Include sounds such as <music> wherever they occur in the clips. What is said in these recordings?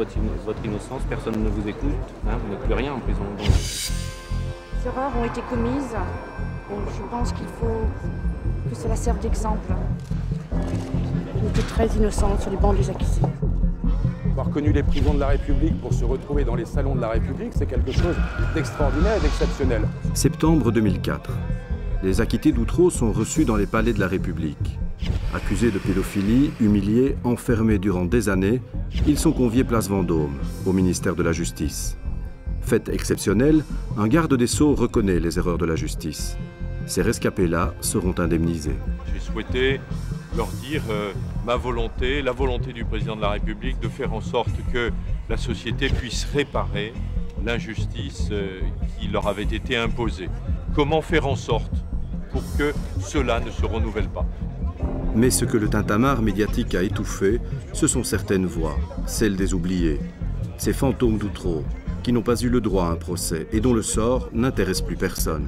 votre, votre innocence, personne ne vous écoute, hein, vous n'êtes plus rien en prison. Donc... Ces erreurs ont été commises. Je pense qu'il faut que cela serve d'exemple. Très innocent sur les bancs des accusés. Avoir connu les prisons de la République pour se retrouver dans les salons de la République, c'est quelque chose d'extraordinaire et d'exceptionnel. Septembre 2004. Les acquittés d'Outreau sont reçus dans les palais de la République. Accusés de pédophilie, humiliés, enfermés durant des années, ils sont conviés place Vendôme, au ministère de la Justice. Fait exceptionnel, un garde des Sceaux reconnaît les erreurs de la justice. Ces rescapés-là seront indemnisés. J'ai souhaité leur dire euh, ma volonté, la volonté du président de la République de faire en sorte que la société puisse réparer l'injustice euh, qui leur avait été imposée. Comment faire en sorte pour que cela ne se renouvelle pas? Mais ce que le tintamarre médiatique a étouffé, ce sont certaines voix, celles des oubliés, ces fantômes d'Outreau, qui n'ont pas eu le droit à un procès et dont le sort n'intéresse plus personne.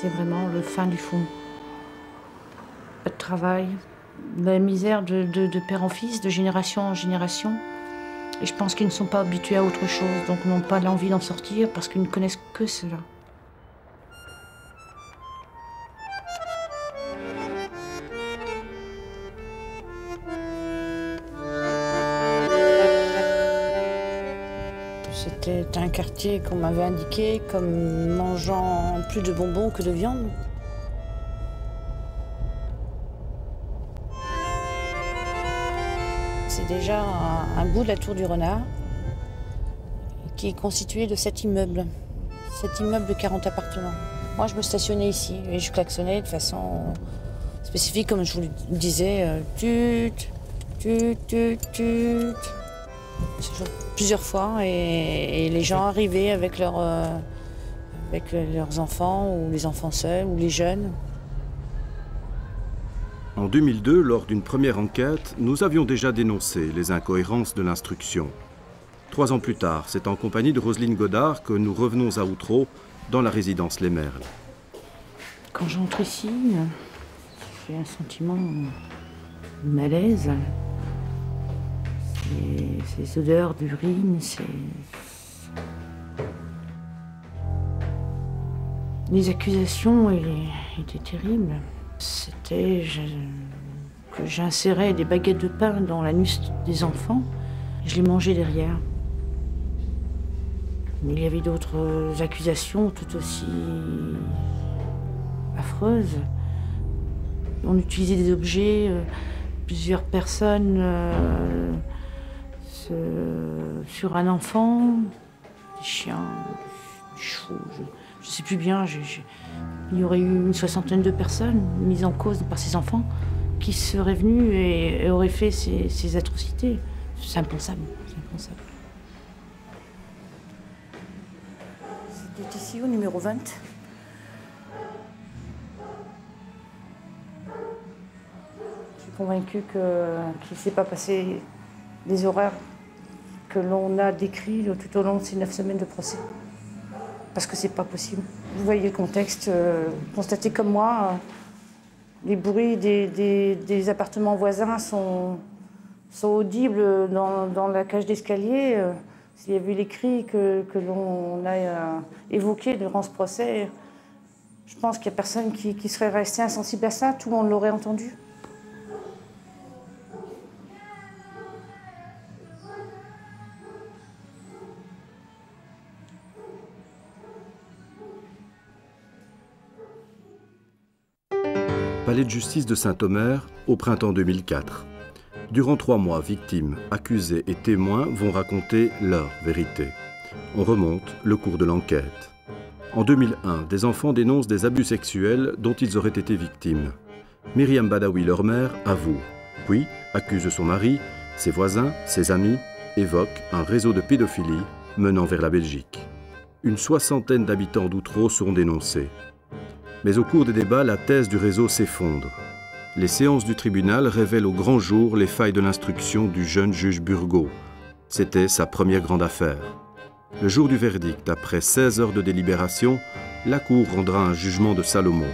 C'est vraiment le fin du fond. Pas de travail, la misère de, de, de père en fils, de génération en génération. Et je pense qu'ils ne sont pas habitués à autre chose, donc n'ont pas l'envie d'en sortir parce qu'ils ne connaissent que cela. Quartier qu'on m'avait indiqué comme mangeant plus de bonbons que de viande. C'est déjà un, bout de la tour du Renard qui est constitué de sept immeubles. Sept immeubles de 40 appartements. Moi, je me stationnais ici et je klaxonnais de façon spécifique, comme je vous le disais, euh, tut. Plusieurs fois et, et les gens arrivaient avec, leur, euh, avec leurs enfants ou les enfants seuls ou les jeunes. En 2002, lors d'une première enquête, nous avions déjà dénoncé les incohérences de l'instruction. Trois ans plus tard, c'est en compagnie de Roselyne Godard que nous revenons à Outreau, dans la résidence Les Merles. Quand j'entre ici, j'ai un sentiment de malaise. Ces odeurs d'urine, c'est. Les accusations étaient, terribles. C'était que j'insérais des baguettes de pain dans l'anus des enfants. Je les mangeais derrière. Il y avait d'autres accusations tout aussi affreuses. On utilisait des objets, euh, plusieurs personnes euh, se- sur un enfant, des chiens, des chevaux, je ne sais plus bien. il y aurait eu une soixantaine de personnes mises en cause par ces enfants qui seraient venus et, auraient fait ces, atrocités. C'est impensable, c'est. C'était ici au numéro 20. Je suis convaincue qu'il ne s'est pas passé des horreurs que l'on a décrites tout au long de ces neuf semaines de procès. Parce que c'est pas possible. Vous voyez le contexte, euh, constatez comme moi, les bruits des, appartements voisins sont, audibles dans, dans la cage d'escalier. Euh, S'il y a vu les cris que, que l'on a euh, évoqués durant ce procès, je pense qu'il n'y a personne qui, qui serait resté insensible à ça, tout le monde l'aurait entendu. De justice de Saint-Omer, au printemps 2004. Durant trois mois, victimes, accusés et témoins vont raconter leur vérité. On remonte le cours de l'enquête. En 2001, des enfants dénoncent des abus sexuels dont ils auraient été victimes. Myriam Badawi, leur mère, avoue, puis accuse son mari, ses voisins, ses amis, évoque un réseau de pédophilie menant vers la Belgique. Une soixantaine d'habitants d'Outreau sont dénoncés. Mais au cours des débats, la thèse du réseau s'effondre. Les séances du tribunal révèlent au grand jour les failles de l'instruction du jeune juge Burgot. C'était sa première grande affaire. Le jour du verdict, après 16 heures de délibération, la Cour rendra un jugement de Salomon,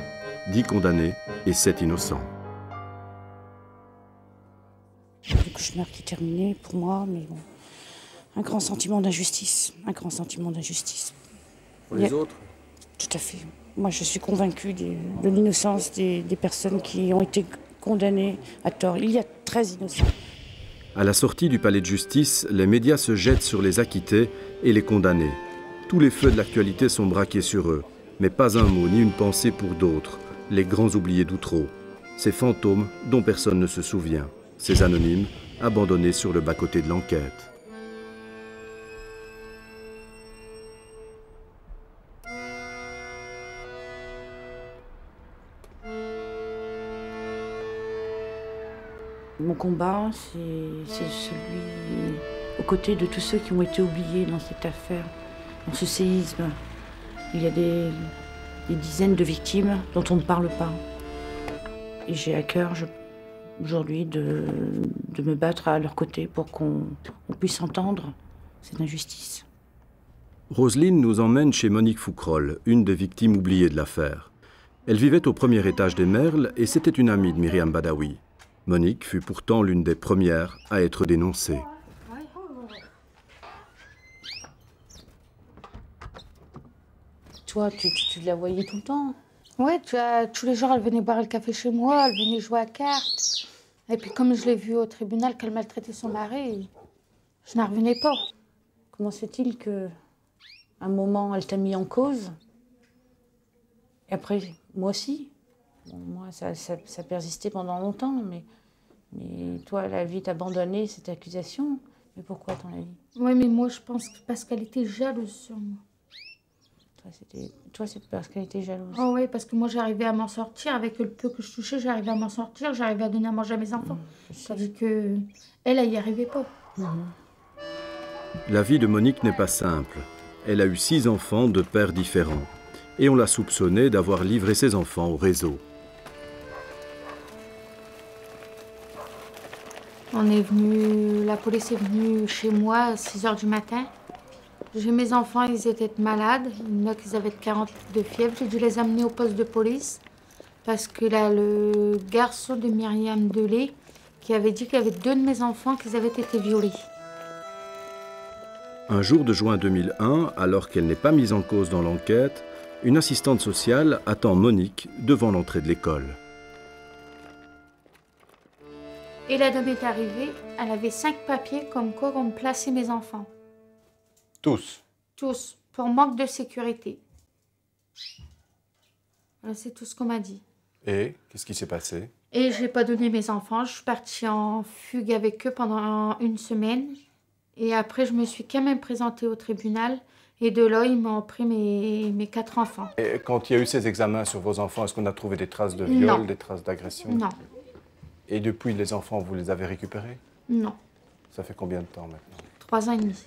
10 condamnés et 7 innocents. Le cauchemar qui est terminé pour moi, mais bon. Un grand sentiment d'injustice. Un grand sentiment d'injustice. Pour les autres? Tout à fait. Moi, je suis convaincue de l'innocence des, des personnes qui ont été condamnées à tort. Il y a 13 innocents. À la sortie du palais de justice, les médias se jettent sur les acquittés et les condamnés. Tous les feux de l'actualité sont braqués sur eux, mais pas un mot ni une pensée pour d'autres, les grands oubliés d'Outreau. Ces fantômes dont personne ne se souvient, ces anonymes abandonnés sur le bas-côté de l'enquête. Mon combat, c'est celui aux côtés de tous ceux qui ont été oubliés dans cette affaire, dans ce séisme. Il y a des, dizaines de victimes dont on ne parle pas. Et j'ai à cœur aujourd'hui de, me battre à leur côté pour qu'on on puisse entendre cette injustice. Roselyne nous emmène chez Monique Foucroll, une des victimes oubliées de l'affaire. Elle vivait au premier étage des Merles et c'était une amie de Myriam Badawi. Monique fut pourtant l'une des premières à être dénoncée. Toi, tu, tu- tu la voyais tout le temps Ouais, tu as, tous les jours, elle venait boire le café chez moi, elle venait jouer à cartes. Et puis, comme je l'ai vue au tribunal qu'elle maltraitait son mari, je n'en revenais pas. Comment se fait-il que un moment elle t'a mis en cause? Et après moi aussi? Moi ça, ça, ça persistait pendant longtemps, mais, mais toi elle a vite abandonné cette accusation. Mais pourquoi ton avis Oui, mais moi, je pense que parce qu'elle était jalouse sur moi. Toi c'était toi c'est parce qu'elle était jalouse. Oh oui, parce que moi, j'arrivais à m'en sortir. Avec le peu que je touchais, j'arrivais à m'en sortir. J'arrivais à donner à manger à mes enfants. Sais. Tandis que elle, elle y arrivait pas. La vie de Monique n'est pas simple. Elle a eu six enfants de pères différents. Et on l'a soupçonnée d'avoir livré ses enfants au réseau. On est venu, la police est venue chez moi à 6 h du matin. J'ai mes enfants, ils étaient malades. Il avaient 40 de fièvre. J'ai dû les amener au poste de police parce que là, le garçon de Myriam Delay qui avait dit qu'il y avait deux de mes enfants qui avaient été violés. Un jour de juin 2001, alors qu'elle n'est pas mise en cause dans l'enquête, une assistante sociale attend Monique devant l'entrée de l'école. Et la dame est arrivée, elle avait cinq papiers comme quoi on me plaçait mes enfants. Tous. Tous, pour manque de sécurité. Voilà, c'est tout ce qu'on m'a dit. Et qu'est-ce qui s'est passé? Et je n'ai pas donné mes enfants. Je suis partie en fugue avec eux pendant une semaine. Et après, je me suis quand même présentée au tribunal. Et de là, ils m'ont pris mes, mes quatre enfants. Et quand il y a eu ces examens sur vos enfants, est-ce qu'on a trouvé des traces de viol, Non. des traces d'agression? Non, Et depuis, les enfants, vous les avez récupérés? Non. Ça fait combien de temps maintenant? Trois ans et demi.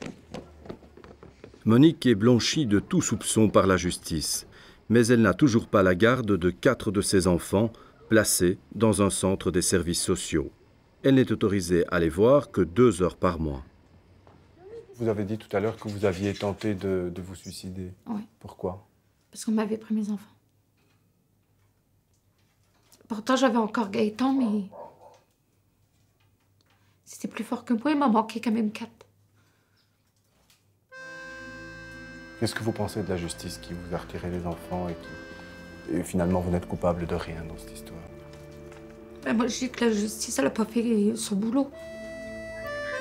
Monique est blanchie de tout soupçon par la justice, mais elle n'a toujours pas la garde de quatre de ses enfants placés dans un centre des services sociaux. Elle n'est autorisée à les voir que deux heures par mois. Vous avez dit tout à l'heure que vous aviez tenté de, de vous suicider. Oui. Pourquoi? Parce qu'on m'avait pris mes enfants. Pourtant, j'avais encore Gaëtan, mais. C'était plus fort que moi. Il m'a manqué quand même quatre. Qu'est-ce que vous pensez de la justice qui vous a retiré les enfants et qui... Et finalement, vous n'êtes coupable de rien dans cette histoire? Ben, moi, je dis que la justice, elle n'a pas fait son boulot.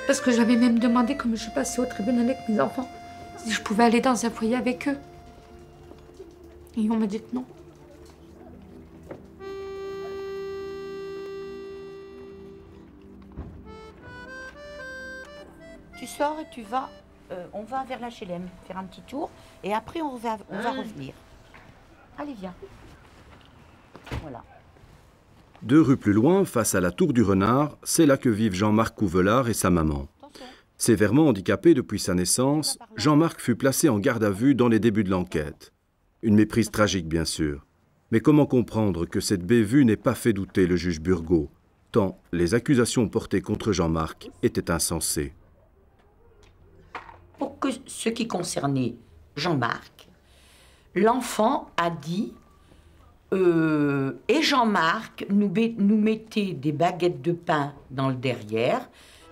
Parce que j'avais même demandé, comme je suis passée au tribunal avec mes enfants, si je pouvais aller dans un foyer avec eux. Et on m'a dit que non. Sors et tu vas, euh, on va vers la HLM, faire un petit tour, et après on va, on va revenir. Allez, viens. Voilà. Deux rues plus loin, face à la Tour du Renard, c'est là que vivent Jean-Marc Couvelard et sa maman. Sévèrement handicapé depuis sa naissance, Jean-Marc fut placé en garde à vue dans les débuts de l'enquête. Une méprise tragique, bien sûr. Mais comment comprendre que cette bévue n'ait pas fait douter le juge Burgot, tant les accusations portées contre Jean-Marc étaient insensées? Pour que ce qui concernait Jean-Marc, l'enfant a dit euh, et Jean-Marc nous, nous mettait des baguettes de pain dans le derrière,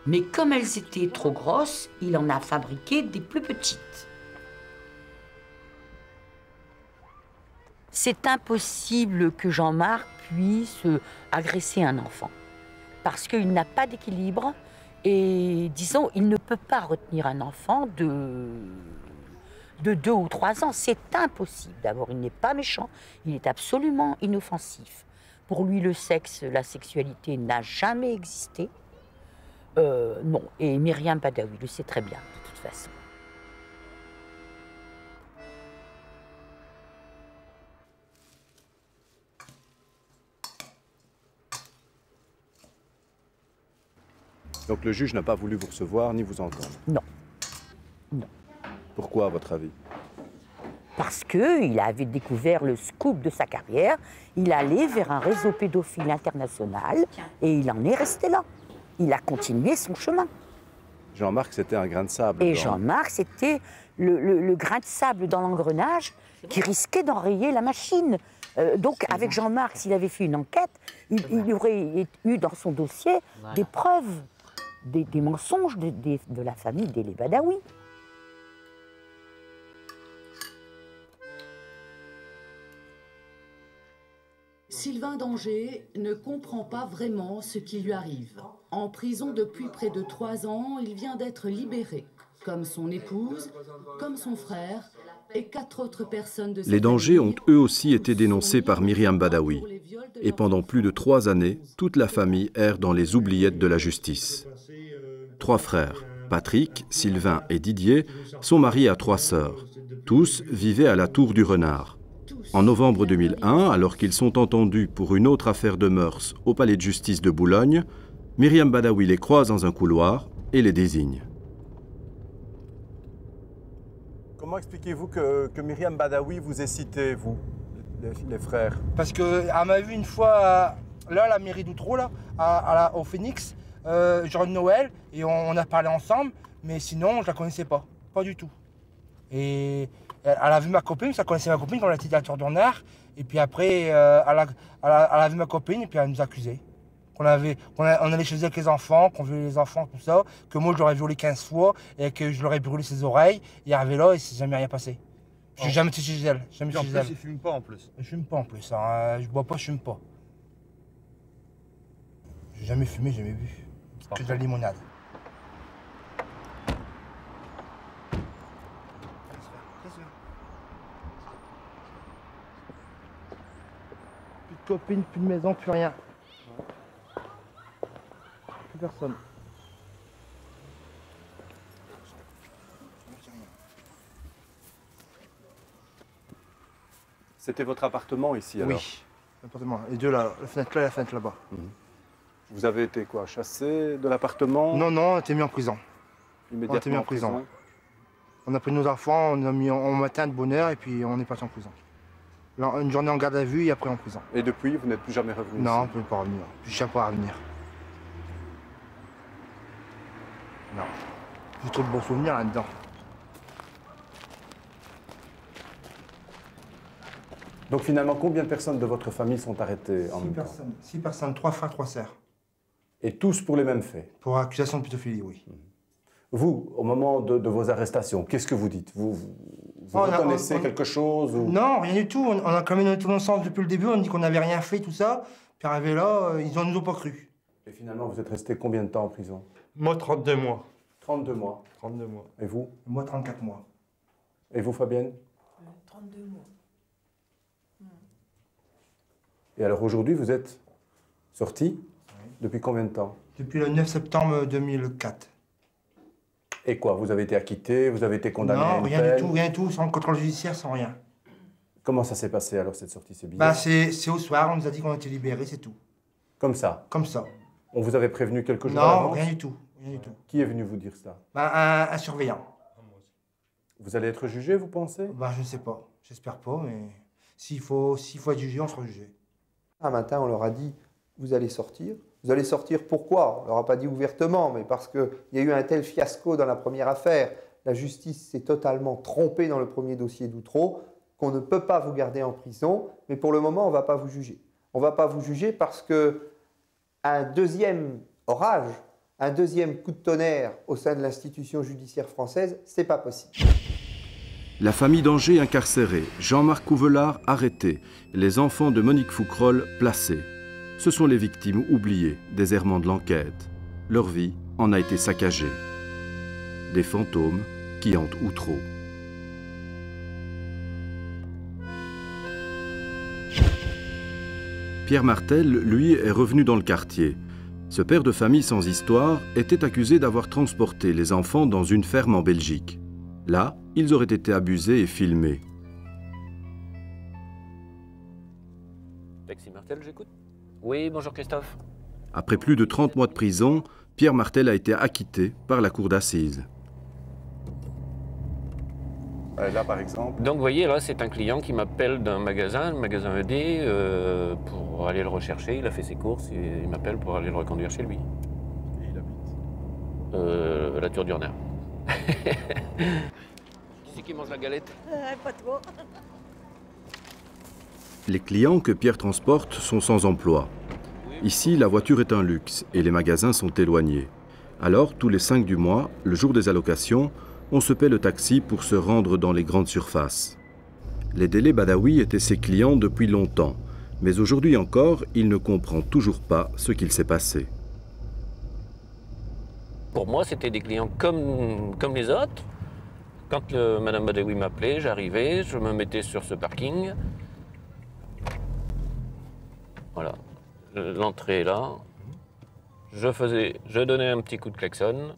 mais comme elles étaient trop grosses, il en a fabriqué des plus petites. C'est impossible que Jean-Marc puisse agresser un enfant, parce qu'il n'a pas d'équilibre et, disons, il ne peut pas retenir un enfant de de deux ou trois ans. C'est impossible. D'abord, il n'est pas méchant, il est absolument inoffensif. Pour lui, le sexe, la sexualité n'a jamais existé. Euh, non, et Myriam Badawi le sait très bien, de toute façon. Donc le juge n'a pas voulu vous recevoir ni vous entendre Non. Non. Pourquoi, à votre avis? Parce qu'il avait découvert le scoop de sa carrière, il allait vers un réseau pédophile international et il en est resté là. Il a continué son chemin. Jean-Marc, c'était un grain de sable. Et dans- Jean-Marc, c'était le, le- le grain de sable dans l'engrenage qui risquait d'enrayer la machine. Euh, donc, avec Jean-Marc, s'il avait fait une enquête, il, il aurait eu dans son dossier des preuves, des, des mensonges de, des- de la famille des Badawi. Sylvain Danger ne comprend pas vraiment ce qui lui arrive. En prison depuis près de trois ans, il vient d'être libéré, comme son épouse, comme son frère et quatre autres personnes de Les dangers ont eux aussi été dénoncés par Myriam Badawi. Et pendant plus de trois années, toute la famille erre dans les oubliettes de la justice. Trois frères, Patrick, Sylvain et Didier, sont mariés à trois sœurs. Tous vivaient à la Tour du Renard. En novembre 2001, alors qu'ils sont entendus pour une autre affaire de mœurs au palais de justice de Boulogne, Myriam Badawi les croise dans un couloir et les désigne. Comment expliquez-vous que, que Myriam Badawi vous ait cité, vous, les, les frères? Parce qu'elle m'a vu une fois, là, à la mairie d'Outreau, là, à, à la- au Phoenix, euh, de Noël, et on, on a parlé ensemble, mais sinon, je la connaissais pas. Pas du tout. Et elle, elle a vu ma copine, ça connaissait ma copine quand elle était à la Tour d'Honneur, et puis après, euh, elle, a, elle a- elle a vu ma copine, et puis elle nous accusait. Qu'on avait, qu'on a- on allait chez elle avec les enfants, qu'on violait les enfants, tout ça, que moi je l'aurais violé 15 fois, et que je l'aurais brûlé ses oreilles, et elle arrivait là, et c'est jamais rien passé. J'ai Oh. jamais été chez elle, jamais en chez plus, elle. il fume pas en plus. Je fume pas en plus, hein. Je bois pas, je fume pas. J'ai jamais fumé, jamais bu. Que de la limonade. Plus de copines, plus de maison, plus rien. Plus personne. C'était votre appartement ici alors? Oui, appartement. Les deux là, la fenêtre là et la fenêtre là-bas. Vous avez été quoi Chassé de l'appartement Non, non, on était mis en prison. Immédiatement on était mis en prison. On a pris nos enfants, on a mis en, matin de bonne heure et puis on est parti en prison. Une journée en garde à vue et après en prison. Et depuis, vous n'êtes plus jamais revenu Non, on ne peut pas revenir. Je ne pas à revenir. Non. J'ai trop de bons souvenirs là-dedans. Donc finalement, combien de personnes de votre famille sont arrêtées en Six même temps personnes. Six personnes, trois frères, trois sœurs. Et tous pour les mêmes faits Pour accusation de pédophilie, oui. Vous, au moment de, de vos arrestations, qu'est-ce que vous dites? Vous, vous, vous On a- reconnaissez on- on- quelque chose ou... Non, rien du tout. On, on a quand même tout le sens depuis le début. On dit qu'on n'avait rien fait, tout ça. Puis arrivé là, euh, ils ne nous ont pas cru. Et finalement, vous êtes resté combien de temps en prison? Moi, 32 mois. 32 mois. 32 mois. Et vous? Moi, 34 mois. Et vous, Fabienne? 32 mois. Et alors aujourd'hui, vous êtes sorti? Depuis combien de temps Depuis le 9 septembre 2004. Et quoi Vous avez été acquitté Vous avez été condamné à Non, une rien peine du tout, rien du tout, sans contrôle judiciaire, sans rien. Comment ça s'est passé alors cette sortie C'est bizarre. Bah, c'est c'est au soir, on nous a dit qu'on était libérés, c'est tout. Comme ça Comme ça. On vous avait prévenu quelques jours Non, rien du tout. Rien du tout. Qui est venu vous dire ça Bah, un, un surveillant. Vous allez être jugé, vous pensez Bah, je ne sais pas. J'espère pas, mais s'il faut, s'il faut être jugé, on sera jugé. Un matin, on leur a dit Vous allez sortir. Vous allez sortir pourquoi? On leur a pas dit ouvertement, mais parce qu'il y a eu un tel fiasco dans la première affaire. La justice s'est totalement trompée dans le premier dossier d'Outreau qu'on ne peut pas vous garder en prison, mais pour le moment, on ne va pas vous juger. On ne va pas vous juger parce que un deuxième orage, un deuxième coup de tonnerre au sein de l'institution judiciaire française, c'est pas possible. La famille d'Angers incarcérée, Jean-Marc Couvelard arrêté, les enfants de Monique Foucrolle placés. Ce sont les victimes oubliées des errements de l'enquête. Leur vie en a été saccagée. Des fantômes qui hantent Outreau. Pierre Martel, lui, est revenu dans le quartier. Ce père de famille sans histoire était accusé d'avoir transporté les enfants dans une ferme en Belgique. Là, ils auraient été abusés et filmés. Taxi Martel, j'écoute. Oui, bonjour Christophe. Après plus de 30 mois de prison, Pierre Martel a été acquitté par la cour d'assises. Euh, Là, par exemple. Donc vous voyez, là, c'est un client qui m'appelle d'un magasin, le magasin ED, euh, pour aller le rechercher. Il a fait ses courses et il m'appelle pour aller le reconduire chez lui. Et il habite Euh, la Tour d'Urner. <laughs> qui c'est qui mange la galette? Pas trop. Les clients que Pierre transporte sont sans emploi. Ici, la voiture est un luxe et les magasins sont éloignés. Alors, tous les 5 du mois, le jour des allocations, on se paie le taxi pour se rendre dans les grandes surfaces. Les délais Badawi étaient ses clients depuis longtemps, mais aujourd'hui encore, il ne comprend toujours pas ce qu'il s'est passé. Pour moi, c'était des clients comme, comme les autres. Quand Madame Badawi m'appelait, j'arrivais, je me mettais sur ce parking. Voilà. L'entrée est là. Je faisais, je donnais un petit coup de klaxon.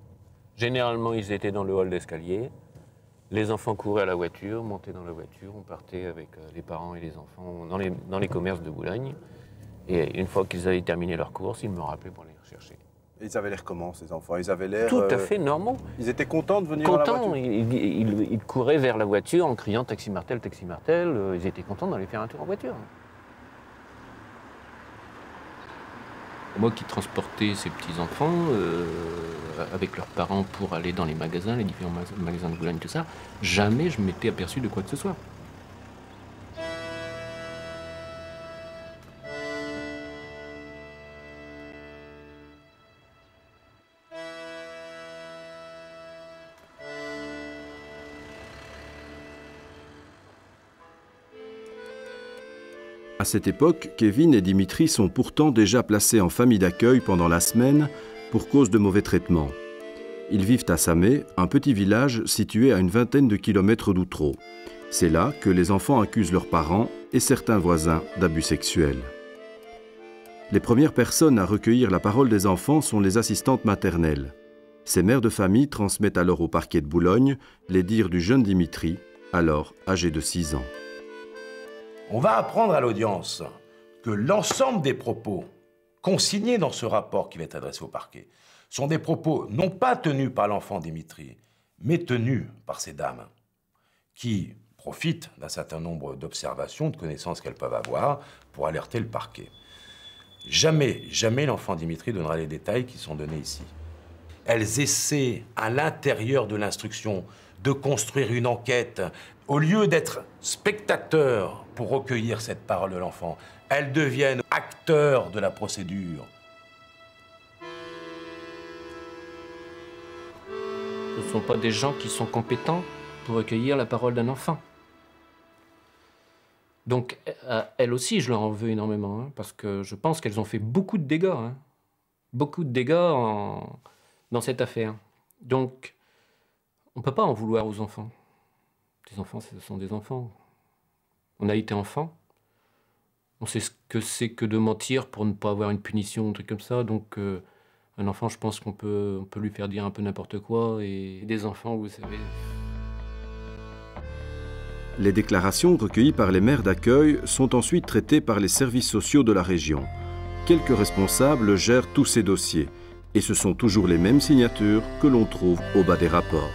Généralement, ils étaient dans le hall d'escalier. Les enfants couraient à la voiture, montaient dans la voiture, on partait avec euh, les parents et les enfants dans les, dans les commerces de Boulogne. Et une fois qu'ils avaient terminé leur course, ils me rappelaient pour les rechercher. Et Ils avaient l'air comment, ces enfants? Ils avaient l'air. Tout à euh, fait normaux. Ils étaient contents de venir la Contents, voiture? ils, ils- ils couraient vers la voiture en criant taxi martel, taxi martel. euh, Ils étaient contents d'aller faire un tour en voiture. Moi qui transportais ces petits-enfants euh, avec leurs parents pour aller dans les magasins, les différents ma- magasins de Boulogne, tout ça, jamais je m'étais aperçu de quoi que ce soit. Cette époque, Kevin et Dimitri sont pourtant déjà placés en famille d'accueil pendant la semaine pour cause de mauvais traitements. Ils vivent à Samé, un petit village situé à une vingtaine de kilomètres d'Outreau. C'est là que les enfants accusent leurs parents et certains voisins d'abus sexuels. Les premières personnes à recueillir la parole des enfants sont les assistantes maternelles. Ces mères de famille transmettent alors au parquet de Boulogne les dires du jeune Dimitri, alors âgé de 6 ans. On va apprendre à l'audience que l'ensemble des propos consignés dans ce rapport qui va être adressé au parquet sont des propos non pas tenus par l'enfant Dimitri, mais tenus par ces dames qui profitent d'un certain nombre d'observations, de connaissances qu'elles peuvent avoir pour alerter le parquet. Jamais, jamais l'enfant Dimitri donnera les détails qui sont donnés ici. Elles essaient, à l'intérieur de l'instruction, de construire une enquête. Au lieu d'être spectateurs pour recueillir cette parole de l'enfant, elles deviennent acteurs de la procédure. Ce ne sont pas des gens qui sont compétents pour recueillir la parole d'un enfant. Donc, elles aussi, je leur en veux énormément, hein, parce que je pense qu'elles ont fait beaucoup de dégâts. hein. Beaucoup de dégâts dans cette affaire. Donc, on ne peut pas en vouloir aux enfants. Les enfants, ce sont des enfants. On a été enfant. On sait ce que c'est que de mentir pour ne pas avoir une punition, un truc comme ça. Donc, euh, Un enfant, je pense qu'on peut, on peut lui faire dire un peu n'importe quoi. Et des enfants, vous savez. Les déclarations recueillies par les maires d'accueil sont ensuite traitées par les services sociaux de la région. Quelques responsables gèrent tous ces dossiers et ce sont toujours les mêmes signatures que l'on trouve au bas des rapports.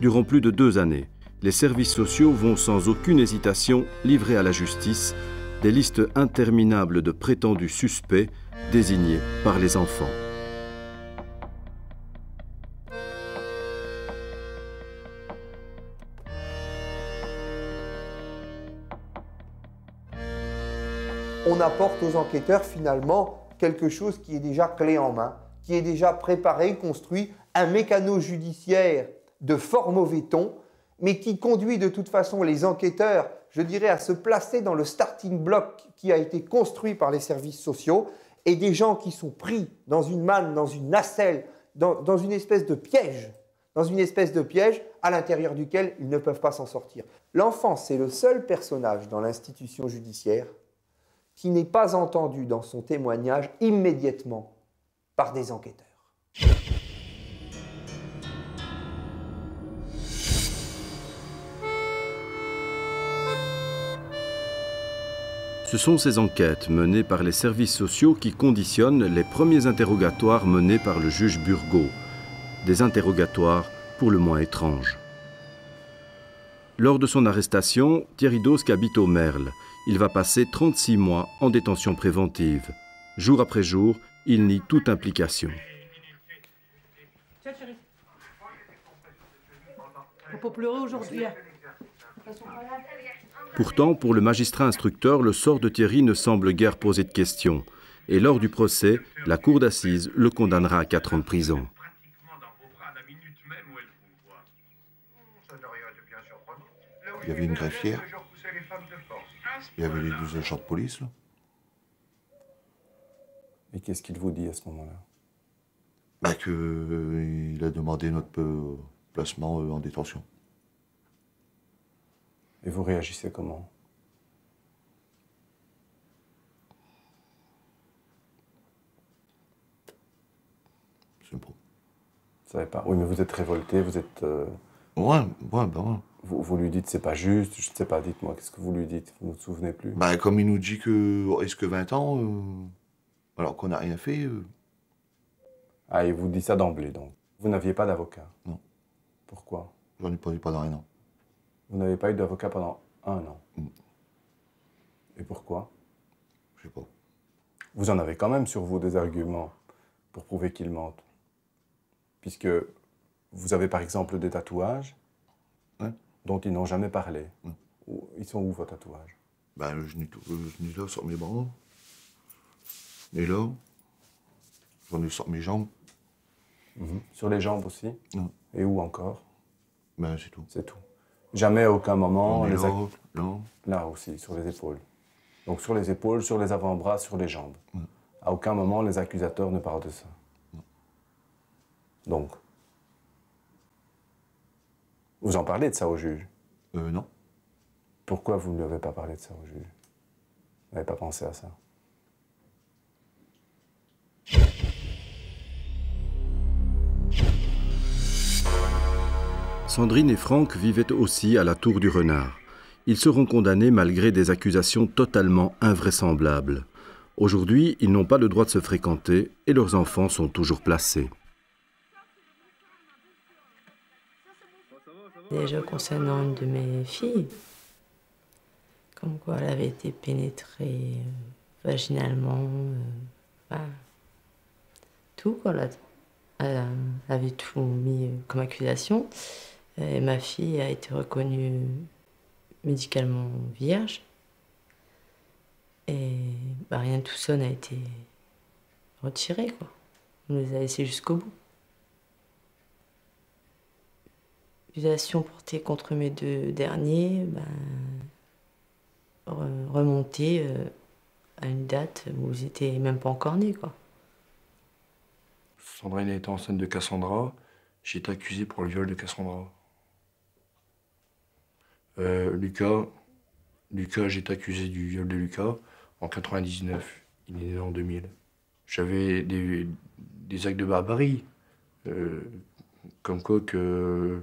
Durant plus de deux années, les services sociaux vont sans aucune hésitation livrer à la justice des listes interminables de prétendus suspects désignés par les enfants. On apporte aux enquêteurs finalement quelque chose qui est déjà clé en main, qui est déjà préparé, construit, un mécano judiciaire de fort mauvais ton, mais qui conduit de toute façon les enquêteurs, je dirais, à se placer dans le starting block qui a été construit par les services sociaux, et des gens qui sont pris dans une manne, dans une nacelle, dans, une espèce de piège, dans une espèce de piège à l'intérieur duquel ils ne peuvent pas s'en sortir. L'enfant, c'est le seul personnage dans l'institution judiciaire qui n'est pas entendu dans son témoignage immédiatement par des enquêteurs. Ce sont ces enquêtes menées par les services sociaux qui conditionnent les premiers interrogatoires menés par le juge Burgot. Des interrogatoires pour le moins étranges. Lors de son arrestation, Thierry Dosque habite au Merle. Il va passer 36 mois en détention préventive. Jour après jour, il nie toute implication. Faut pas pleurer aujourd'hui. hein. Pourtant, pour le magistrat instructeur, le sort de Thierry ne semble guère poser de questions. Et lors du procès, la cour d'assises le condamnera à 4 ans de prison. Il y avait une greffière. Il y avait les deux agents de police. là. Et qu'est-ce qu'il vous dit à ce moment-là? Bah que euh, il a demandé notre euh, placement euh, en détention. Et vous réagissez comment? C'est bon. Vous savez pas Oui, mais vous êtes révolté, vous êtes. euh, Ouais, ouais, bah ouais. Vous, vous lui dites c'est pas juste, je ne sais pas, dites-moi, qu'est-ce que vous lui dites? Vous ne vous souvenez plus? Bah comme il nous dit que est-ce que 20 ans, euh, alors qu'on n'a rien fait. euh, Ah, il vous dit ça d'emblée donc. Vous n'aviez pas d'avocat? Non. Pourquoi? J'en ai pas eu pendant un an. Vous n'avez pas eu d'avocat pendant un an Mm. Et pourquoi? Je sais pas. Vous en avez quand même sur vous des arguments pour prouver qu'il mente. Puisque vous avez par exemple des tatouages Ouais. dont ils n'ont jamais parlé. Mm. Ils sont où vos tatouages? Bah je n'ai tout- euh, là sur mes bras. Et là, j'en ai sur mes jambes. Sur les jambes aussi? Non. Et où encore? Ben c'est tout. C'est tout. Jamais à aucun moment. On est les là, aussi, sur les épaules. Donc sur les épaules, sur les avant-bras, sur les jambes. Mm. À aucun moment, les accusateurs ne parlent de ça. Donc, vous en parlez de ça au juge? Euh, non. Pourquoi vous ne lui avez pas parlé de ça au juge? Vous n'avez pas pensé à ça? Sandrine et Franck vivaient aussi à la Tour du Renard. Ils seront condamnés malgré des accusations totalement invraisemblables. Aujourd'hui, ils n'ont pas le droit de se fréquenter et leurs enfants sont toujours placés. Déjà concernant une de mes filles, comme quoi elle avait été pénétrée euh, vaginalement, euh, tout quoi. là. Elle euh, avait tout mis euh, comme accusation. Et ma fille a été reconnue médicalement vierge. Et bah, rien de tout ça n'a été retiré quoi. On nous a laissés jusqu'au bout. Accusation portée contre mes deux derniers, ben, re- remontée euh, à une date où ils étaient même pas encore nés. Sandrine a été enceinte de Cassandra. J'ai été accusé pour le viol de Cassandra. Euh, Lucas, Lucas, j'ai été accusé du viol de Lucas en 99. Il est né en 2000. J'avais des, des actes de barbarie. Euh, comme quoi que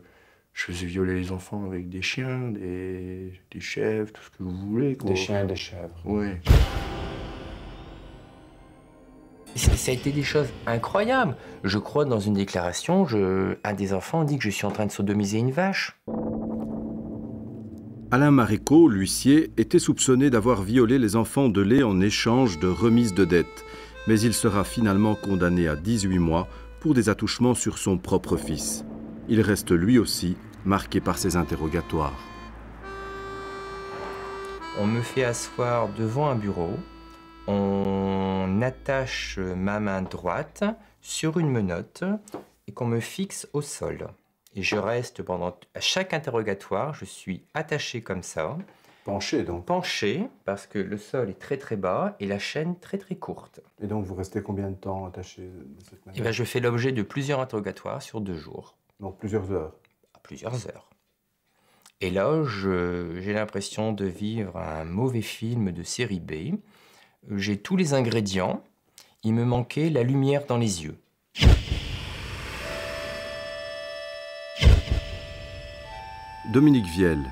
je faisais violer les enfants avec des chiens, des, des chèvres, tout ce que vous voulez. Quoi. Des chiens et des chèvres. Oui. Ça a été des choses incroyables. Je crois dans une déclaration, je, un des enfants dit que je suis en train de sodomiser une vache. Alain Maréco, l'huissier, était soupçonné d'avoir violé les enfants de lait en échange de remise de dette, mais il sera finalement condamné à 18 mois pour des attouchements sur son propre fils. Il reste lui aussi marqué par ses interrogatoires. On me fait asseoir devant un bureau, on attache ma main droite sur une menotte et qu'on me fixe au sol. Et je reste pendant à chaque interrogatoire, je suis attaché comme ça. Penché donc Penché, parce que le sol est très très bas et la chaîne très très courte. Et donc vous restez combien de temps attaché de cette Et manière? ben, je fais l'objet de plusieurs interrogatoires sur deux jours. Donc plusieurs heures À plusieurs heures. Et là, j'ai l'impression de vivre un mauvais film de série B. J'ai tous les ingrédients. Il me manquait la lumière dans les yeux. Dominique Viel,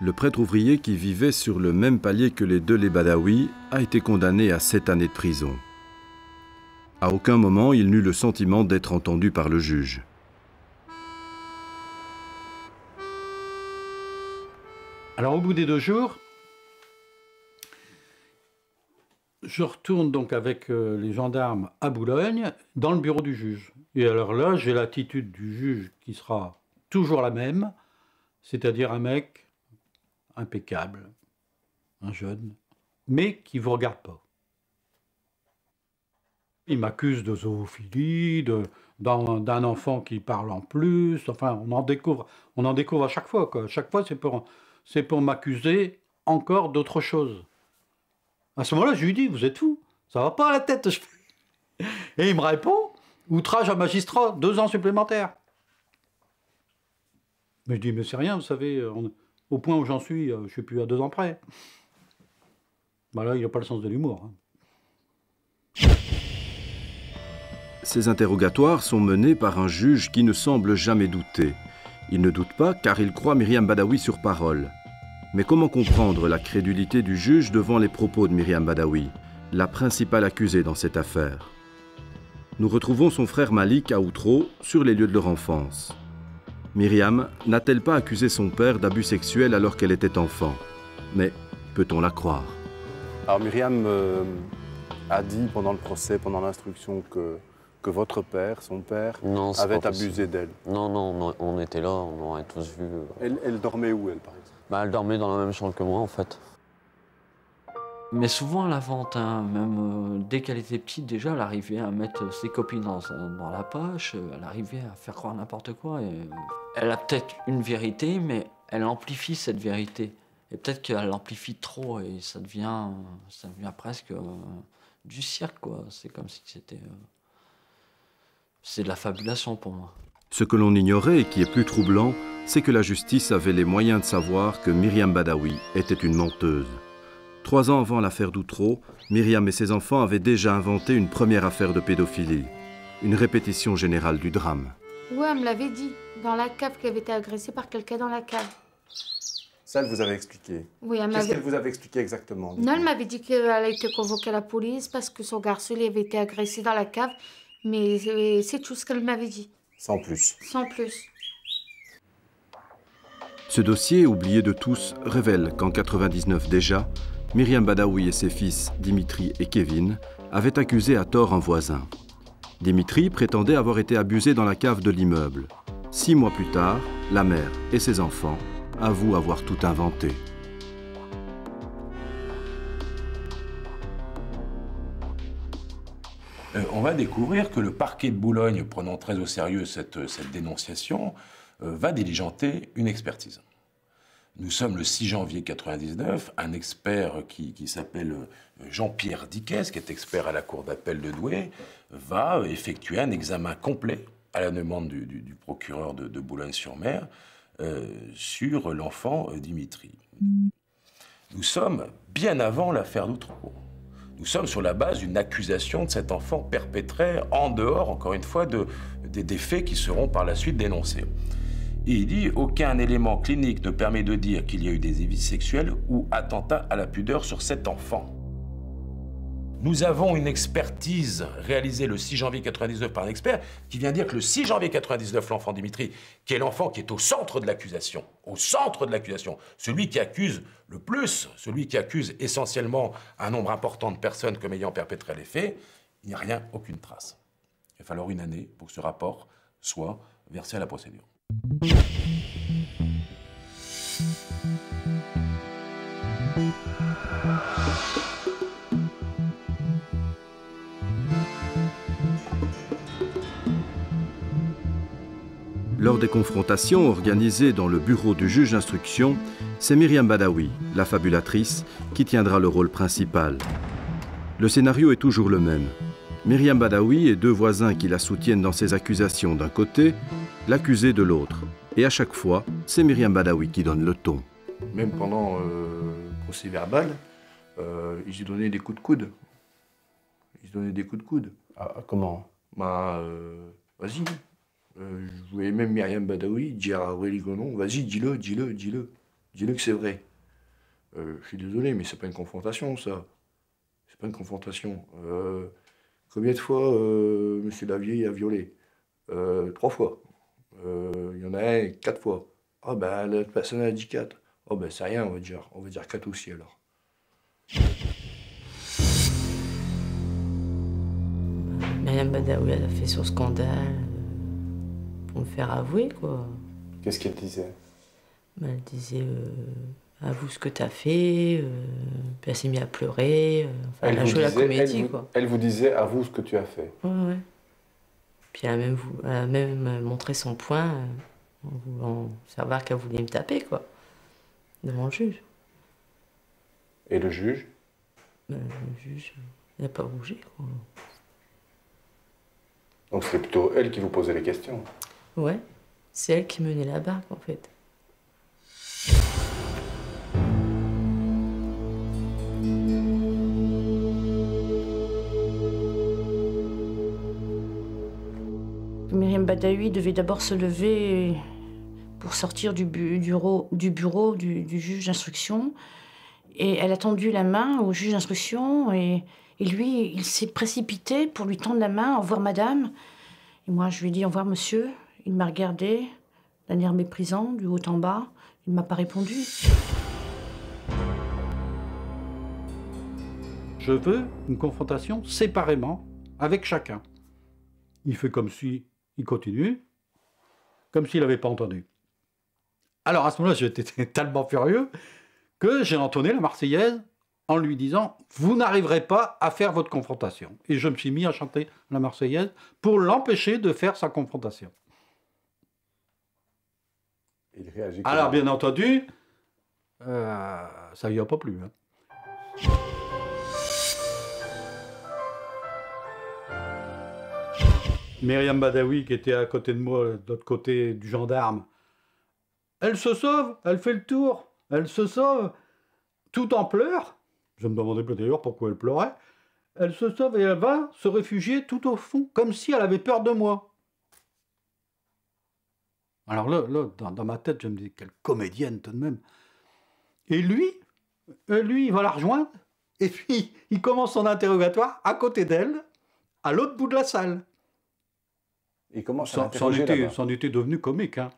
le prêtre ouvrier qui vivait sur le même palier que les deux les Badawi, a été condamné à sept années de prison. À aucun moment il n'eut le sentiment d'être entendu par le juge. Alors, au bout des deux jours, je retourne donc avec euh, les gendarmes à Boulogne, dans le bureau du juge. Et alors là, j'ai l'attitude du juge qui sera toujours la même, c'est-à-dire un mec impeccable, un jeune, mais qui ne vous regarde pas. Il m'accuse de zoophilie, d'un enfant qui parle en plus. Enfin, on en découvre, on en découvre à chaque fois. Chaque fois, c'est pour, pour m'accuser encore d'autre chose. À ce moment-là, je lui dis, vous êtes fou, ça va pas à la tête. Et il me répond, outrage à magistrat, deux ans supplémentaires. Mais je dis, mais c'est rien, vous savez, on- au point où j'en suis, euh, je suis plus à deux ans près. Bah là, il n'a pas le sens de l'humour. hein. Ces interrogatoires sont menés par un juge qui ne semble jamais douter. Il ne doute pas car il croit Myriam Badawi sur parole. Mais comment comprendre la crédulité du juge devant les propos de Myriam Badawi, la principale accusée dans cette affaire? Nous retrouvons son frère Malik à Outreau sur les lieux de leur enfance. Myriam n'a-t-elle pas accusé son père d'abus sexuels alors qu'elle était enfant? Mais peut-on la croire? Alors Myriam euh, a dit pendant le procès, pendant l'instruction, que, que votre père, son père, Non, avait abusé d'elle. Non, non, on, on était là, on aurait tous vu. euh. Elle, elle dormait où, elle, par exemple? Bah, elle dormait dans la même chambre que moi, en fait. Mais souvent la vente, hein, même euh, dès qu'elle était petite, déjà, elle arrivait à mettre ses copines dans, dans la poche, euh, elle arrivait à faire croire n'importe quoi. euh, elle a peut-être une vérité, mais elle amplifie cette vérité. Et peut-être qu'elle l'amplifie trop et ça devient, ça devient presque euh, du cirque, quoi. C'est comme si c'était. euh, c'est de la fabulation pour moi. Ce que l'on ignorait et qui est plus troublant, c'est que la justice avait les moyens de savoir que Myriam Badawi était une menteuse. Trois ans avant l'affaire d'Outreau, Myriam et ses enfants avaient déjà inventé une première affaire de pédophilie, une répétition générale du drame. Ouais, elle me l'avait dit, dans la cave, qu'elle avait été agressée par quelqu'un dans la cave. Ça, elle vous avait expliqué. Oui, elle Qu'est-ce m'avait- qu'elle vous avait expliqué exactement Non, elle m'avait dit qu'elle a été convoquée à la police parce que son garçon il avait été agressé dans la cave, mais c'est c'est tout ce qu'elle m'avait dit, Sans plus. sans plus. Ce dossier, oublié de tous, révèle qu'en 99 déjà, Myriam Badawi et ses fils, Dimitri et Kevin, avaient accusé à tort un voisin. Dimitri prétendait avoir été abusé dans la cave de l'immeuble. Six mois plus tard, la mère et ses enfants avouent avoir tout inventé. Euh, on va découvrir que le parquet de Boulogne, prenant très au sérieux cette, dénonciation, euh, va diligenter une expertise. Nous sommes le 6 janvier 99. Un expert qui, s'appelle euh, Jean-Pierre Diquès, qui est expert à la cour d'appel de Douai, va effectuer un examen complet à la demande du, procureur de, Boulogne-sur-Mer euh, sur l'enfant Dimitri. Nous sommes bien avant l'affaire d'Outreau. Nous sommes sur la base d'une accusation de cet enfant perpétré en dehors, encore une fois, de, des, des faits qui seront par la suite dénoncés. Et il dit aucun élément clinique ne permet de dire qu'il y a eu des évices sexuels ou attentats à la pudeur sur cet enfant. Nous avons une expertise réalisée le 6 janvier 99 par un expert qui vient dire que le 6 janvier 99, l'enfant Dimitri, qui est l'enfant qui est au centre de l'accusation, au centre de l'accusation, celui qui accuse le plus, celui qui accuse essentiellement un nombre important de personnes comme ayant perpétré les faits, il n'y a rien, aucune trace. Il va falloir une année pour que ce rapport soit versé à la procédure. Lors des confrontations organisées dans le bureau du juge d'instruction, c'est Myriam Badawi, la fabulatrice, qui tiendra le rôle principal. Le scénario est toujours le même. Myriam Badawi et deux voisins qui la soutiennent dans ses accusations d'un côté, l'accusé de l'autre. Et à chaque fois, c'est Myriam Badawi qui donne le ton. Même pendant euh, le procès verbal, euh, ils lui donnaient des coups de coude. Ils lui donnaient des coups de coude. Ah, comment? Bah, euh, vas-y. Euh, je voyais même Myriam Badawi dire à Aurélie Gonon, vas-y, dis-le, dis-le, dis-le. Dis-le que c'est vrai. Euh, je suis désolé, mais c'est pas une confrontation, ça. C'est pas une confrontation. Combien de fois euh, M. Lavieille a violé? Euh, Trois fois. Euh, Il y en a un, quatre fois. Ah ben, l'autre personne a dit quatre. Oh ben, c'est rien, on va dire. On va dire quatre aussi, alors. Myriam Badawi, elle a fait son scandale euh, pour me faire avouer, quoi. Qu'est-ce qu'elle disait? Ben, Elle disait euh, avoue ce que t'as fait, euh, puis elle s'est mise à pleurer. euh, enfin, elle, a vous joué la disait- comédie, elle vous- quoi. Elle vous disait, avoue ce que tu as fait. Ouais, ouais. Puis elle a même, elle a même montré son poing euh, en voulant savoir qu'elle voulait me taper, quoi. Devant le juge. Et le juge? Ben, le juge, il n'a pas bougé, quoi. Donc c'était plutôt elle qui vous posait les questions. Ouais, c'est elle qui menait la barque, en fait. Badawi devait d'abord se lever pour sortir du bu- bureau du juge d'instruction. Et elle a tendu la main au juge d'instruction et, et lui, il s'est précipité pour lui tendre la main, au revoir madame. Et moi, je lui ai dit au revoir monsieur. Il m'a regardé d'un air méprisant, du haut en bas. Il ne m'a pas répondu. Je veux une confrontation séparément avec chacun. Il fait comme si il continue, comme s'il n'avait pas entendu. Alors à ce moment-là, j'étais <laughs> tellement furieux que j'ai entonné la Marseillaise en lui disant Vous n'arriverez pas à faire votre confrontation. Et je me suis mis à chanter la Marseillaise pour l'empêcher de faire sa confrontation. Il réagit Alors, bien entendu, euh, ça y a pas plu. hein. Myriam Badawi, qui était à côté de moi, de l'autre côté du gendarme, elle se sauve, elle fait le tour, elle se sauve, tout en pleurs. Je me demandais d'ailleurs pourquoi elle pleurait. Elle se sauve et elle va se réfugier tout au fond, comme si elle avait peur de moi. Alors là, là dans, dans ma tête, je me dis, quelle comédienne tout de même. Et lui, euh, lui, il va la rejoindre, et puis il commence son interrogatoire à côté d'elle, à l'autre bout de la salle. À C'en c'en l'interroger était, devenu comique. hein.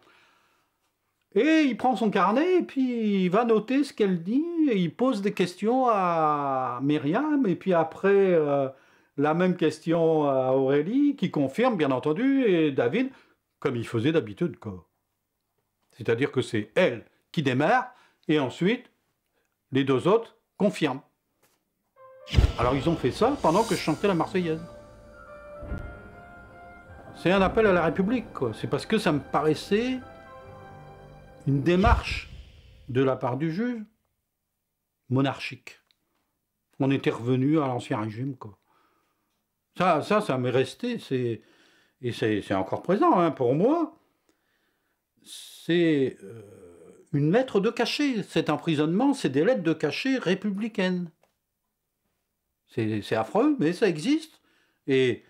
Et il prend son carnet et puis il va noter ce qu'elle dit et il pose des questions à Myriam et puis après euh, la même question à Aurélie qui confirme bien entendu et David comme il faisait d'habitude quoi. C'est-à-dire que c'est elle qui démarre et ensuite les deux autres confirment. Alors ils ont fait ça pendant que je chantais la Marseillaise. C'est un appel à la République. C'est parce que ça me paraissait une démarche de la part du juge monarchique. On était revenu à l'ancien régime, quoi. Ça, ça, ça m'est resté, c'est et c'est encore présent hein, pour moi. C'est euh, une lettre de cachet. Cet emprisonnement, c'est des lettres de cachet républicaines. C'est c'est affreux, mais ça existe. Et,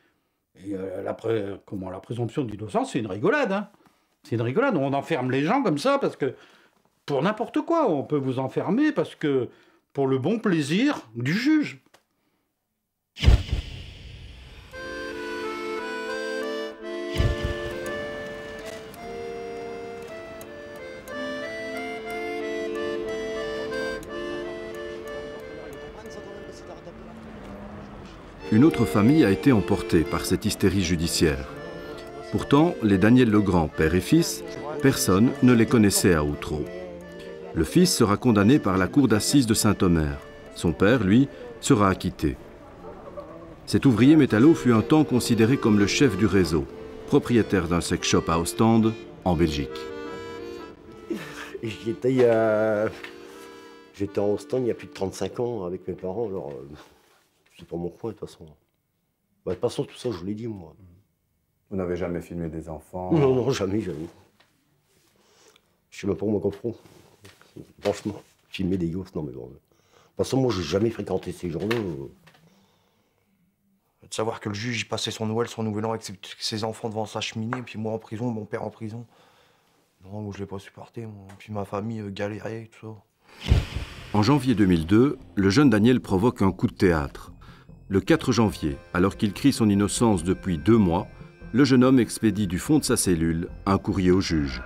et, euh, la, comment, la présomption d'innocence, c'est une rigolade. hein. C'est une rigolade. On enferme les gens comme ça parce que pour n'importe quoi, on peut vous enfermer parce que pour le bon plaisir du juge. Une autre famille a été emportée par cette hystérie judiciaire. Pourtant, les Daniel Legrand, père et fils, personne ne les connaissait à Outreau. Le fils sera condamné par la cour d'assises de Saint-Omer. Son père, lui, sera acquitté. Cet ouvrier métallo fut un temps considéré comme le chef du réseau, propriétaire d'un sex shop à Ostende, en Belgique. J'étais en Ostende il y a plus de 35 ans avec mes parents, alors euh, c'est pas mon coin de toute façon. Bah, de toute façon, tout ça, je vous l'ai dit, moi. Vous n'avez jamais filmé des enfants? Non, non, jamais, jamais. Je sais même pas m'en comprends. Franchement, filmer des gosses, non, mais bon. De toute façon, moi, j'ai jamais fréquenté ces gens-là. De savoir que le juge il passait son Noël, son Nouvel An avec ses, ses enfants devant sa cheminée, puis moi en prison, mon père en prison. Non, moi je l'ai pas supporté, moi. Puis ma famille euh, galérait, tout ça. En janvier 2002, le jeune Daniel provoque un coup de théâtre. Le 4 janvier, alors qu'il crie son innocence depuis deux mois, le jeune homme expédie du fond de sa cellule un courrier au juge.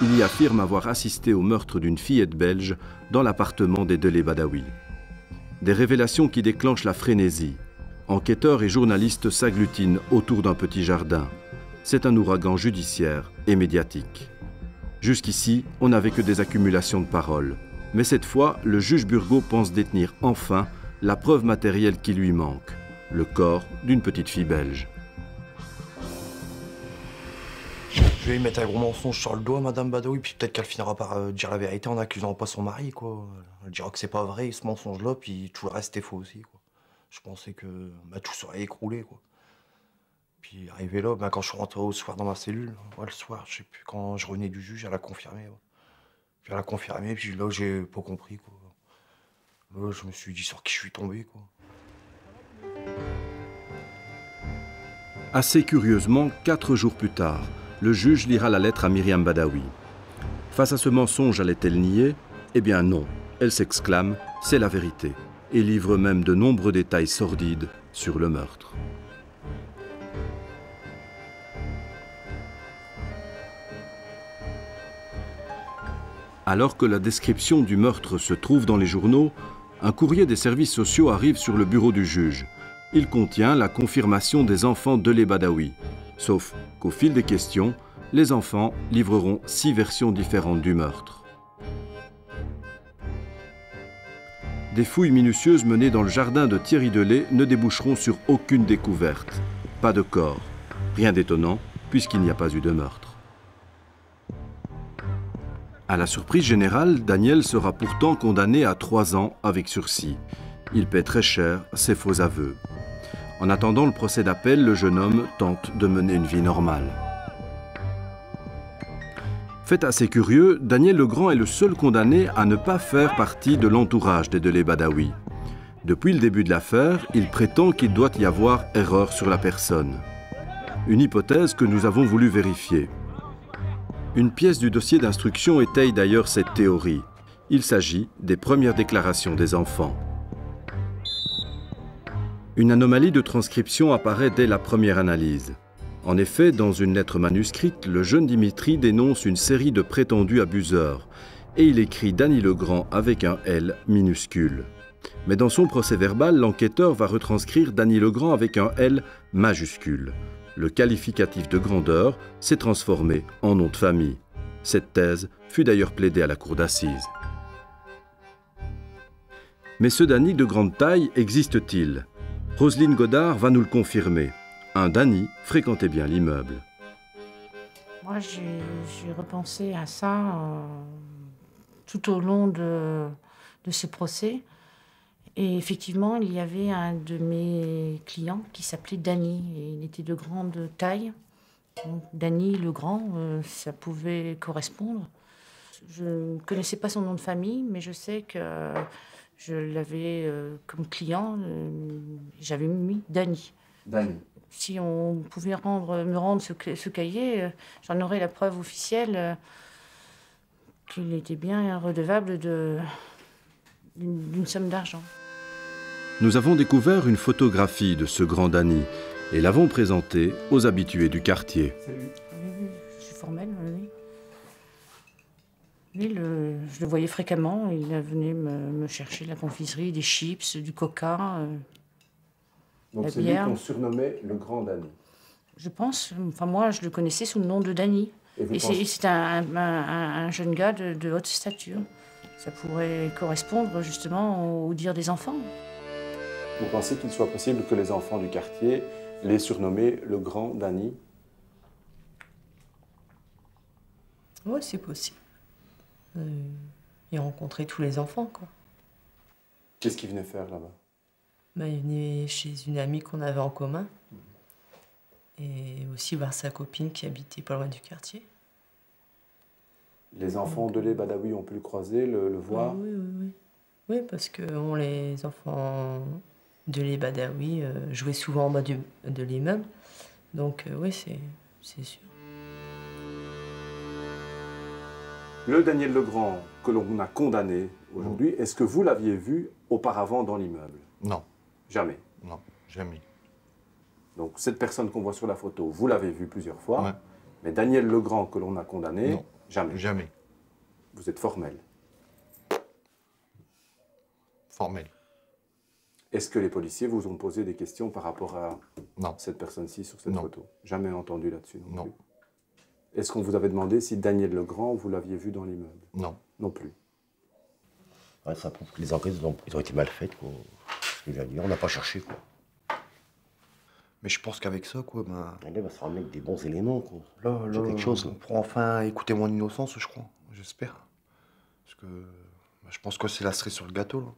Il y affirme avoir assisté au meurtre d'une fillette belge dans l'appartement des Delay Badawi. Des révélations qui déclenchent la frénésie. Enquêteurs et journalistes s'agglutinent autour d'un petit jardin. C'est un ouragan judiciaire et médiatique. Jusqu'ici, on n'avait que des accumulations de paroles. Mais cette fois, le juge Burgot pense détenir enfin la preuve matérielle qui lui manque, le corps d'une petite fille belge. Je vais lui mettre un gros mensonge sur le doigt, Madame Badawi, puis peut-être qu'elle finira par euh, dire la vérité en accusant pas son mari, quoi. Elle dira que c'est pas vrai, ce mensonge-là, puis tout le reste est faux aussi. Je pensais que bah, tout serait écroulé, quoi. Puis arrivé là, bah, quand je suis rentré au soir dans ma cellule, ouais, le soir, je sais plus, quand je revenais du juge, elle a confirmé. elle a confirmé, puis là, j'ai pas compris, quoi. Je me suis dit sur qui je suis tombé. Assez curieusement, quatre jours plus tard, le juge lira la lettre à Myriam Badawi. Face à ce mensonge, allait-elle nier? Eh bien non, elle s'exclame, c'est la vérité, et livre même de nombreux détails sordides sur le meurtre. Alors que la description du meurtre se trouve dans les journaux, un courrier des services sociaux arrive sur le bureau du juge. Il contient la confirmation des enfants de les. Sauf qu'au fil des questions, les enfants livreront six versions différentes du meurtre. Des fouilles minutieuses menées dans le jardin de Thierry Delay ne déboucheront sur aucune découverte. Pas de corps. Rien d'étonnant, puisqu'il n'y a pas eu de meurtre. À la surprise générale, Daniel sera pourtant condamné à trois ans avec sursis. Il paie très cher ses faux aveux. En attendant le procès d'appel, le jeune homme tente de mener une vie normale. Fait assez curieux, Daniel Legrand est le seul condamné à ne pas faire partie de l'entourage des Delay Badawi. Depuis le début de l'affaire, il prétend qu'il doit y avoir erreur sur la personne. Une hypothèse que nous avons voulu vérifier. Une pièce du dossier d'instruction étaye d'ailleurs cette théorie. Il s'agit des premières déclarations des enfants. Une anomalie de transcription apparaît dès la première analyse. En effet, dans une lettre manuscrite, le jeune Dimitri dénonce une série de prétendus abuseurs et il écrit Danny Legrand avec un L minuscule. Mais dans son procès verbal, l'enquêteur va retranscrire Danny Legrand avec un L majuscule. Le qualificatif de grandeur s'est transformé en nom de famille. Cette thèse fut d'ailleurs plaidée à la cour d'assises. Mais ce Danny de grande taille existe-t-il? Roselyne Godard va nous le confirmer. Un Danny fréquentait bien l'immeuble. Moi, j'ai repensé à ça euh, tout au long de, de ce procès. Et effectivement, il y avait un de mes clients qui s'appelait Danny. Et il était de grande taille. Donc, Danny le Grand, euh, ça pouvait correspondre. Je ne connaissais pas son nom de famille, mais je sais que je l'avais euh, comme client, euh, j'avais mis Dany. Dany. Si on pouvait rendre, me rendre ce, ca- ce cahier, j'en aurais la preuve officielle qu'il était bien redevable de- d'une d'une somme d'argent. Nous avons découvert une photographie de ce grand Dany et l'avons présentée aux habitués du quartier. Je suis formelle, oui. Lui, le- je le voyais fréquemment. Il venait me, me chercher de la confiserie, des chips, du coca, euh, Donc la c'est lui qu'on surnommait le grand Dany. Je pense, enfin moi, je le connaissais sous le nom de Dany. Et c'est pensez- c'est un, un- un- un jeune gars de, de haute stature. Ça pourrait correspondre justement au dire des enfants. Vous pensez qu'il soit possible que les enfants du quartier l'aient surnommé le grand Dany Oui, c'est possible. Euh, il rencontrait tous les enfants, quoi. Qu'est-ce qu'il venait faire là-bas? Bah, il venait chez une amie qu'on avait en commun. Et aussi voir sa copine qui habitait pas loin du quartier. Les enfants de les Badawi ont pu le croiser, le, le voir? Oui, oui, oui. Oui, parce que on, les enfants de les Badawi euh, jouaient souvent en bas du- de l'immeuble. Donc, euh, oui, c'est c'est sûr. Le Daniel Legrand que l'on a condamné aujourd'hui, est-ce que vous l'aviez vu auparavant dans l'immeuble? Non. Jamais? Non, jamais. Donc cette personne qu'on voit sur la photo, vous l'avez vu plusieurs fois, Ouais. mais Daniel Legrand que l'on a condamné, Non. jamais. Jamais. Vous êtes formel. Formel. Est-ce que les policiers vous ont posé des questions par rapport à Non. cette personne-ci sur cette Non. photo? Jamais entendu là-dessus non. Est-ce qu'on vous avait demandé si Daniel Legrand, vous l'aviez vu dans l'immeuble? Non. Non plus. Ouais, ça prouve que les enquêtes ils ont, ils ont été mal faites. Quoi. Ce qu'il vient de dire, on n'a pas cherché. Quoi. Mais je pense qu'avec ça, quoi, ben. Il va se ramener avec des bons éléments. Quoi. Là, C'est là, quelque chose. On pourra enfin écouter mon innocence, je crois. J'espère. Parce que ben, je pense que c'est la cerise sur le gâteau, là.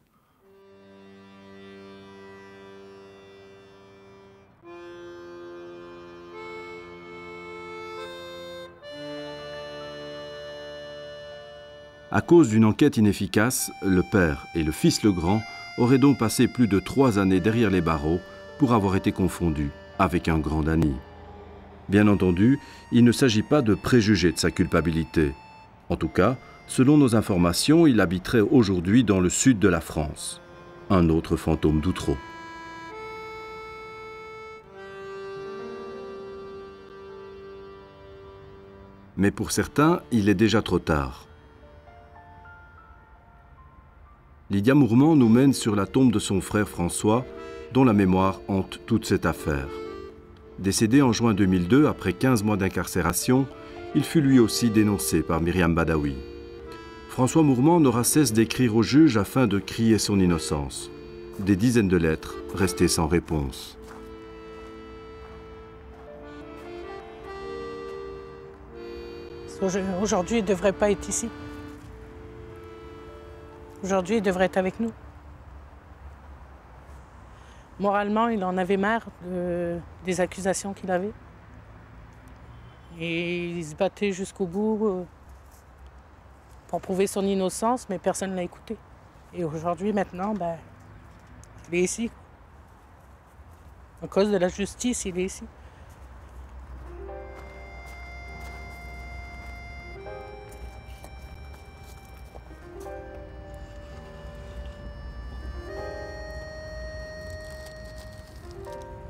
À cause d'une enquête inefficace, le père et le fils Legrand auraient donc passé plus de trois années derrière les barreaux pour avoir été confondus avec un grand Dany. Bien entendu, il ne s'agit pas de préjuger de sa culpabilité. En tout cas, selon nos informations, il habiterait aujourd'hui dans le sud de la France. Un autre fantôme d'Outreau. Mais pour certains, il est déjà trop tard. Lydia Mourmand nous mène sur la tombe de son frère François, dont la mémoire hante toute cette affaire. Décédé en juin 2002 après 15 mois d'incarcération, il fut lui aussi dénoncé par Myriam Badawi. François Mourmand n'aura cesse d'écrire au juge afin de crier son innocence. Des dizaines de lettres restées sans réponse. Aujourd'hui, il ne devrait pas être ici. Aujourd'hui, il devrait être avec nous. Moralement, il en avait marre de- des accusations qu'il avait. Et il se battait jusqu'au bout euh, pour prouver son innocence, mais personne ne l'a écouté. Et aujourd'hui, maintenant, ben, il est ici. À cause de la justice, il est ici.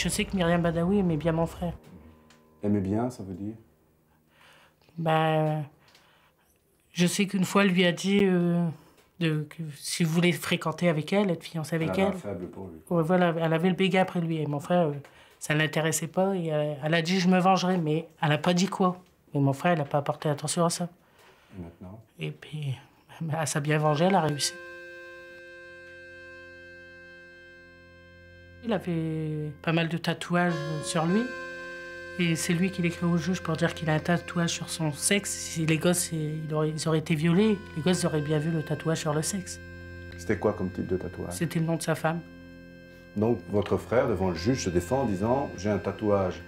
Je sais que Myriam Badawi aimait bien mon frère. Aimez bien, ça veut dire? Ben, je sais qu'une fois, elle lui a dit euh, de, que si vous voulez fréquenter avec elle, être fiancé avec Elle avait elle. un faible pour lui. Ouais, voilà, elle avait le béguin après lui. Et mon frère, euh, ça ne l'intéressait pas. Et euh, elle a dit je me vengerai, mais elle n'a pas dit quoi. Et mon frère, il n'a pas porté attention à ça. Et maintenant? Et puis, elle s'est bien vengée, elle a réussi. Il avait pas mal de tatouages sur lui. Et c'est lui qui l'écrit au juge pour dire qu'il a un tatouage sur son sexe. Si les gosses ils auraient, ils auraient été violés, les gosses auraient bien vu le tatouage sur le sexe. C'était quoi comme type de tatouage? C'était le nom de sa femme. Donc votre frère, devant le juge, se défend en disant J'ai un tatouage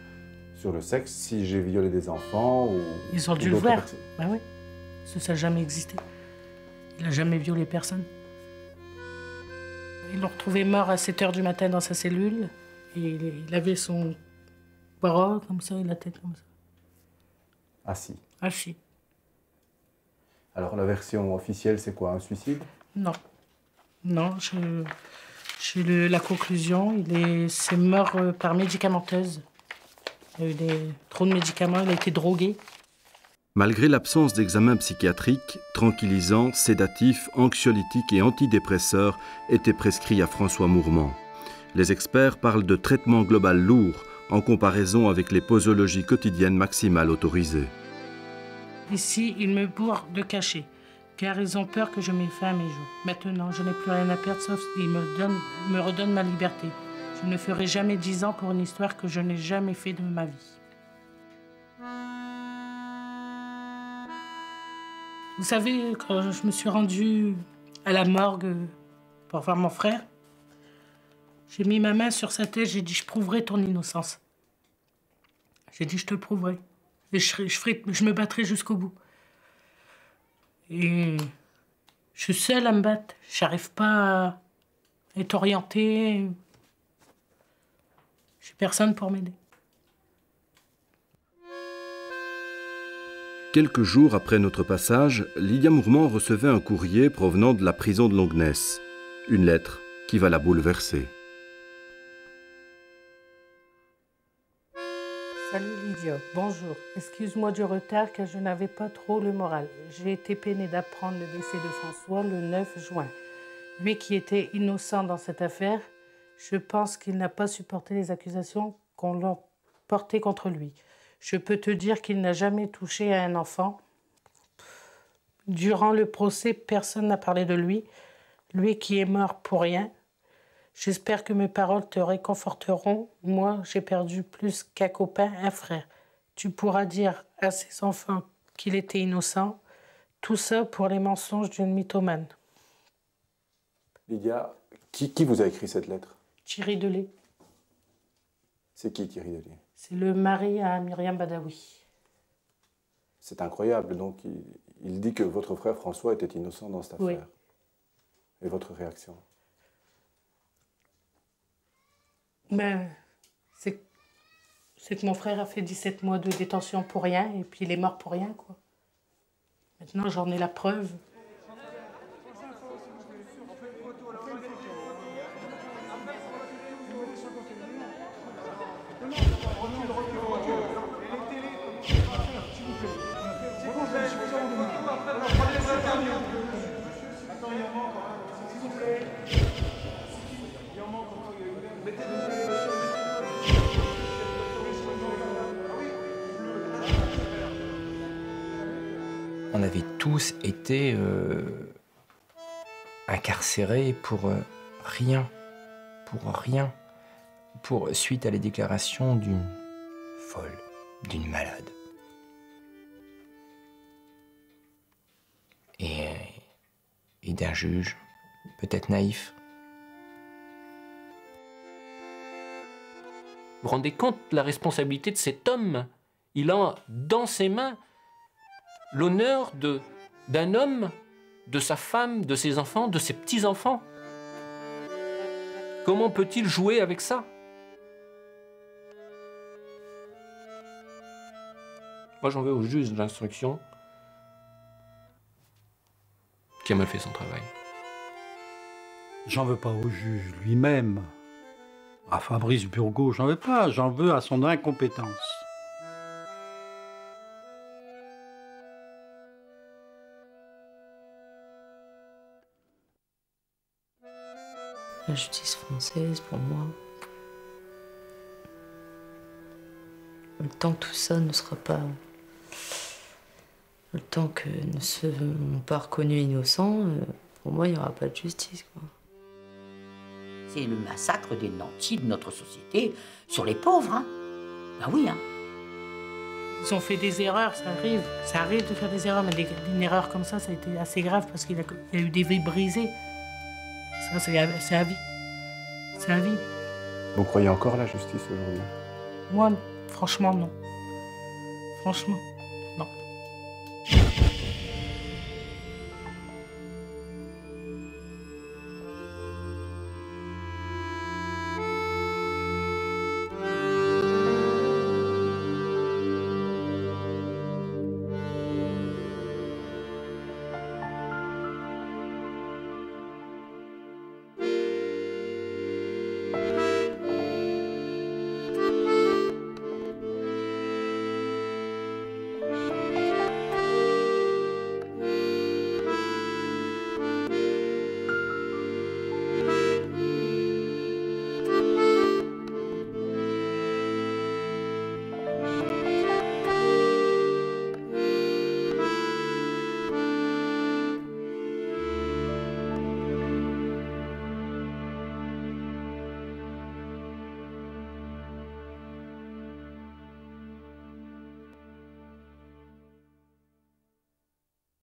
sur le sexe si j'ai violé des enfants ou. Ils ont dû le voir. Bah oui. Ça n'a jamais existé. Il n'a jamais violé personne. Ils l'ont retrouvé mort à 7 h du matin dans sa cellule. Et il, avait son bras comme ça et la tête comme ça. Assis. Assis. Alors la version officielle, c'est quoi Un suicide? Non. Non, je, j'ai la conclusion. Il est, c'est mort euh, par médicamenteuse. Il a eu des, trop de médicaments, il a été drogué. Malgré l'absence d'examen psychiatrique, tranquillisants, sédatifs, anxiolytiques et antidépresseurs étaient prescrits à François Mourmand. Les experts parlent de traitement global lourd en comparaison avec les posologies quotidiennes maximales autorisées. Ici, ils me bourrent de cachets, car ils ont peur que je mette fin à mes jours. Maintenant, je n'ai plus rien à perdre, sauf s'ils me, me redonnent ma liberté. Je ne ferai jamais dix ans pour une histoire que je n'ai jamais fait de ma vie. Vous savez, quand je me suis rendue à la morgue pour voir mon frère, j'ai mis ma main sur sa tête, j'ai dit, je prouverai ton innocence. J'ai dit, je te le prouverai. Et je, ferai- je me battrai jusqu'au bout. Et je suis seule à me battre. J'arrive pas à être orientée. J'ai personne pour m'aider. Quelques jours après notre passage, Lydia Mourmand recevait un courrier provenant de la prison de Longness. Une lettre qui va la bouleverser. Salut Lydia, bonjour. Excuse-moi du retard car je n'avais pas trop le moral. J'ai été peinée d'apprendre le décès de François le 9 juin. Lui qui était innocent dans cette affaire, je pense qu'il n'a pas supporté les accusations qu'on l'a portées contre lui. Je peux te dire qu'il n'a jamais touché à un enfant. Durant le procès, personne n'a parlé de lui. Lui qui est mort pour rien. J'espère que mes paroles te réconforteront. Moi, j'ai perdu plus qu'un copain, un frère. Tu pourras dire à ses enfants qu'il était innocent. Tout ça pour les mensonges d'une mythomane. Lydia, qui, qui vous a écrit cette lettre? Thierry Delay, C'est qui Thierry Delay c'est le mari à Myriam Badawi. C'est incroyable. Donc, il, il dit que votre frère François était innocent dans cette affaire. Oui. Et votre réaction? Ben, c'est c'est que mon frère a fait 17 mois de détention pour rien et puis il est mort pour rien, quoi. Maintenant, j'en ai la preuve. On avait tous été euh, incarcérés pour euh, rien, pour rien, suite à les déclarations d'une folle, d'une malade. Et, et d'un juge, peut-être naïf. Vous vous rendez compte de la responsabilité de cet homme? Il a dans ses mains l'honneur d'un homme, de sa femme, de ses enfants, de ses petits-enfants. Comment peut-il jouer avec ça? Moi, j'en veux au juge d'instruction qui a mal fait son travail. J'en veux pas au juge lui-même, à Fabrice Burgot, j'en veux pas, j'en veux à son incompétence. La justice française, pour moi, le temps que tout ça ne sera pas. Le temps que ne seront pas reconnus innocents, euh, pour moi, il n'y aura pas de justice. C'est le massacre des nantis de notre société sur les pauvres. Hein. Ben oui, hein. Ils ont fait des erreurs, ça arrive. Ça arrive de faire des erreurs, mais des- une erreur comme ça, ça a été assez grave parce qu'il y a, a eu des vies brisées. Ça, c'est à, c'est à vie. C'est à vie. Vous croyez encore à la justice aujourd'hui? Moi, franchement, non. Franchement.